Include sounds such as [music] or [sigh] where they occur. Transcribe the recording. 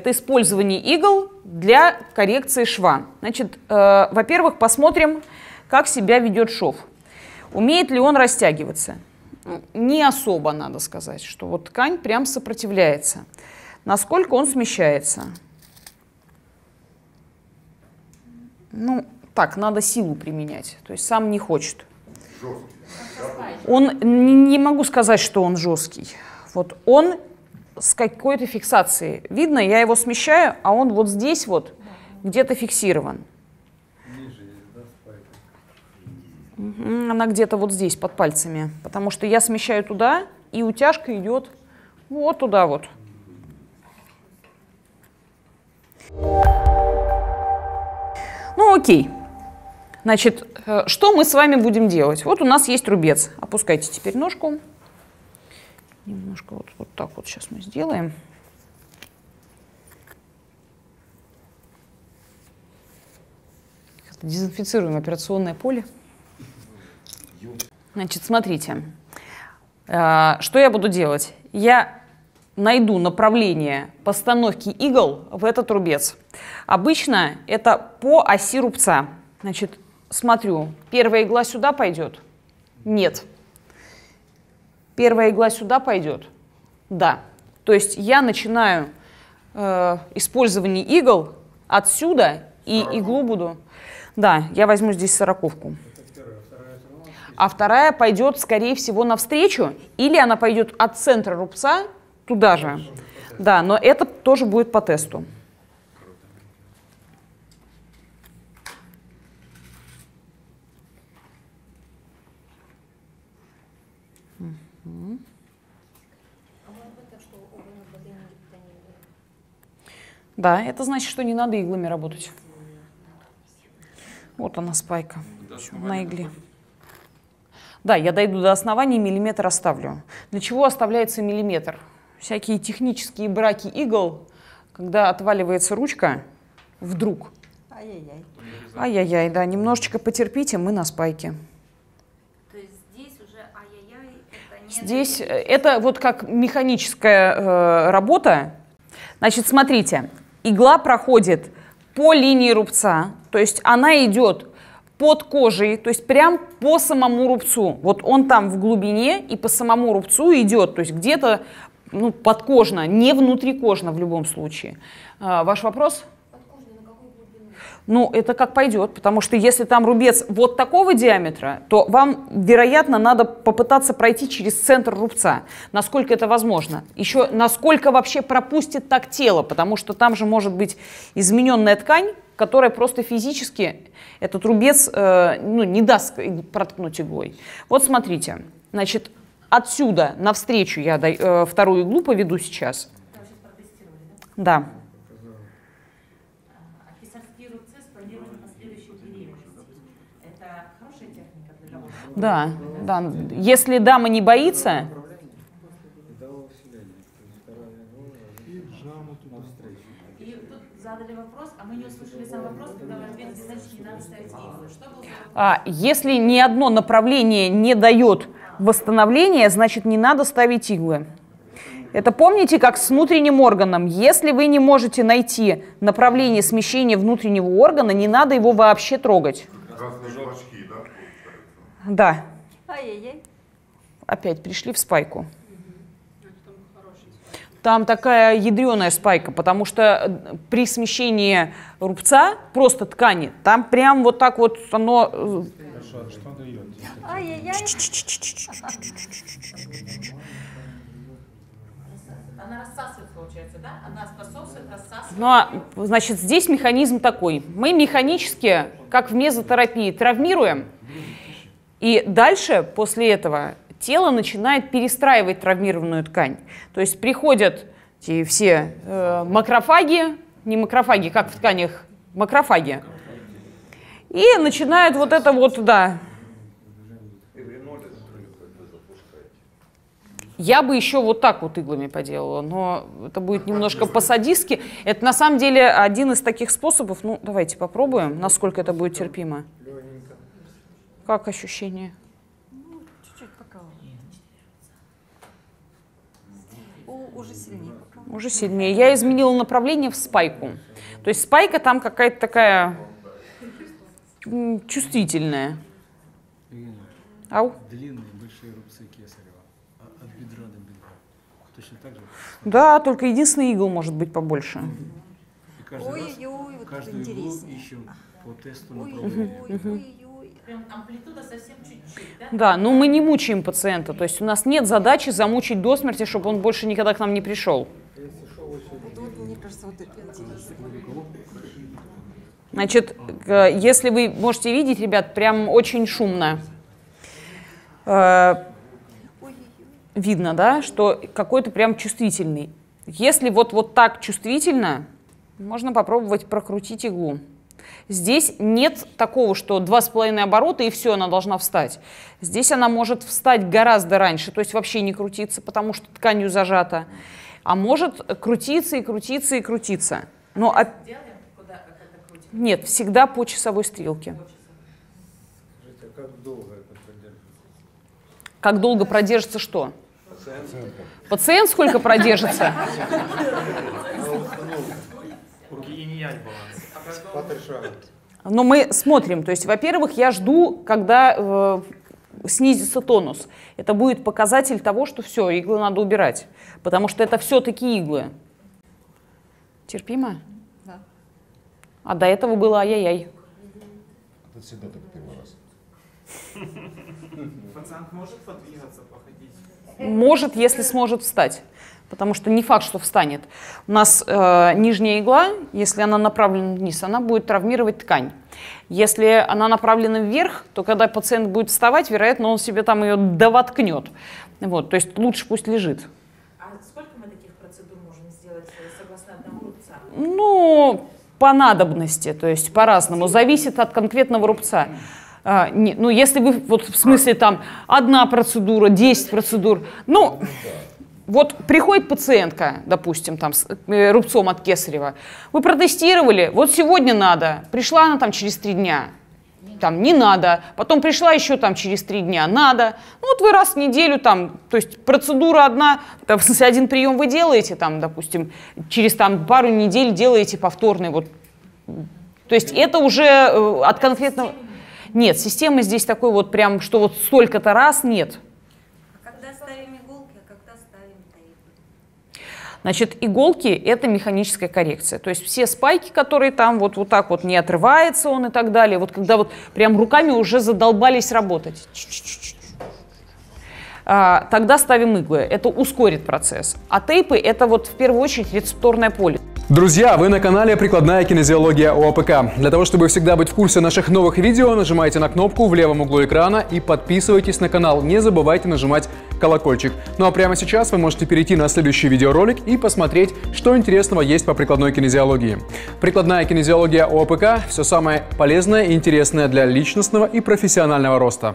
Это использование игл для коррекции шва. Значит, э, во-первых, посмотрим, как себя ведет шов. Умеет ли он растягиваться? Не особо, надо сказать, что вот ткань прям сопротивляется. Насколько он смещается? Ну, так, надо силу применять. То есть сам не хочет. Он, не могу сказать, что он жесткий. Вот он с какой-то фиксацией. Видно, я его смещаю, а он вот здесь вот где-то фиксирован. Она где-то вот здесь, под пальцами. Потому что я смещаю туда, и утяжка идет вот туда вот. Ну окей. Значит, э, что мы с вами будем делать? Вот у нас есть рубец. Опускайте теперь ножку. Немножко вот, вот так вот сейчас мы сделаем. Дезинфицируем операционное поле. Значит, смотрите, э, что я буду делать? Я найду направление постановки игл в этот рубец. Обычно это по оси рубца. Значит, смотрю, первая игла сюда пойдет? Нет. Первая игла сюда пойдет? Да. То есть я начинаю э, использование игл отсюда и иглу буду... Да, я возьму здесь сороковку. А вторая пойдет, скорее всего, навстречу, или она пойдет от центра рубца туда же. Да, но это тоже будет по тесту. Да, это значит, что не надо иглами работать. Вот она спайка на игле. Да, я дойду до основания, миллиметр оставлю. Для чего оставляется миллиметр? Всякие технические браки игл, когда отваливается ручка, вдруг. Ай-яй-яй. Ай-яй-яй, да, немножечко потерпите, мы на спайке. Здесь э, это вот как механическая э, работа. Значит, смотрите, игла проходит по линии рубца, то есть она идет под кожей, то есть прям по самому рубцу. Вот он там в глубине и по самому рубцу идет, то есть где-то ну, подкожно, не внутрикожно в любом случае. А, ваш вопрос? Ну, это как пойдет, потому что если там рубец вот такого диаметра, то вам, вероятно, надо попытаться пройти через центр рубца, насколько это возможно. Еще насколько вообще пропустит так тело, потому что там же может быть измененная ткань, которая просто физически этот рубец э, ну, не даст проткнуть иглой. Вот смотрите, значит, отсюда навстречу я э, вторую иглу поведу сейчас. Да. Да, да. Если дама не боится... А, если ни одно направление не дает восстановления, значит не надо ставить иглы. Это помните, как с внутренним органом. Если вы не можете найти направление смещения внутреннего органа, не надо его вообще трогать. Да. Ай-яй-яй. Опять пришли в спайку. Там такая ядреная спайка, потому что э, при смещении рубца, просто ткани, там прям вот так вот оно... Хорошо, что дает? Ай-яй-яй. Она рассасывает, получается, да? Она способствует рассасывать. Ну, а, значит, здесь механизм такой. Мы механически, как в мезотерапии, травмируем, и дальше, после этого, тело начинает перестраивать травмированную ткань. То есть приходят те все э, макрофаги, не макрофаги, как в тканях, макрофаги, и начинают вот это вот, да. Я бы еще вот так вот иглами поделала, но это будет немножко по-садистски. Это на самом деле один из таких способов. Ну, давайте попробуем, насколько это будет терпимо. Как ощущение? Ну, чуть-чуть покалывает. Уже сильнее. Уже сильнее. Я изменила направление в спайку. То есть спайка там какая-то такая чувствительная. Ау. Длинные большие рубцы кесарева. А от бедра до бедра. Точно так же? Да, только единственный игл может быть побольше. И каждый ой, раз, ой, вот каждую иглу ищем по тесту направления. Ой, ой, ой, ой. Амплитуда совсем чуть-чуть, да? Да, но мы не мучаем пациента. То есть у нас нет задачи замучить до смерти, чтобы он больше никогда к нам не пришел. Значит, если вы можете видеть, ребят, прям очень шумно. Э, видно, да, что какой-то прям чувствительный. Если вот, вот так чувствительно, можно попробовать прокрутить иглу. Здесь нет такого, что два с половиной оборота и все, она должна встать. Здесь она может встать гораздо раньше, то есть вообще не крутиться, потому что тканью зажата. А может крутиться и крутиться и крутиться. Но а... Нет, всегда по часовой стрелке. Скажите, а как долго это как долго продержится что? Пациент сколько продержится? [laughs] Но мы смотрим, то есть, во-первых, я жду, когда э, снизится тонус. Это будет показатель того, что все, иглы надо убирать, потому что это все-таки иглы. Терпимо? Да. А до этого было ай-яй-яй. Это всегда так первый раз. Пациент может подвигаться, походить? Может, если сможет встать. Потому что не факт, что встанет. У нас э, нижняя игла, если она направлена вниз, она будет травмировать ткань. Если она направлена вверх, то когда пациент будет вставать, вероятно, он себе там ее довоткнет. Вот, то есть лучше пусть лежит. А сколько мы таких процедур можем сделать э, согласно одному рубца? Ну, по надобности, то есть по-разному. Зависит от конкретного рубца. А, не, ну, если вы, вот в смысле там одна процедура, 10 процедур, ну, вот приходит пациентка, допустим, там с э, рубцом от кесарева, вы протестировали, вот сегодня надо, пришла она там через три дня, там не надо, потом пришла еще там через три дня, надо. Ну, вот вы раз в неделю там, то есть процедура одна, там, в смысле один прием вы делаете, там, допустим, через там пару недель делаете повторный, вот. То есть это уже э, от конкретного... Нет, системы здесь такой вот прям, что вот столько-то раз нет. А когда ставим иголки, а когда ставим тейпы? Значит, иголки – это механическая коррекция. То есть все спайки, которые там вот, вот так вот не отрывается он и так далее, вот когда вот прям руками уже задолбались работать, а, тогда ставим иглы. Это ускорит процесс. А тейпы – это вот в первую очередь рецепторное поле. Друзья, вы на канале «Прикладная кинезиология ОАПК». Для того, чтобы всегда быть в курсе наших новых видео, нажимайте на кнопку в левом углу экрана и подписывайтесь на канал. Не забывайте нажимать колокольчик. Ну а прямо сейчас вы можете перейти на следующий видеоролик и посмотреть, что интересного есть по прикладной кинезиологии. Прикладная кинезиология ОАПК – все самое полезное и интересное для личностного и профессионального роста.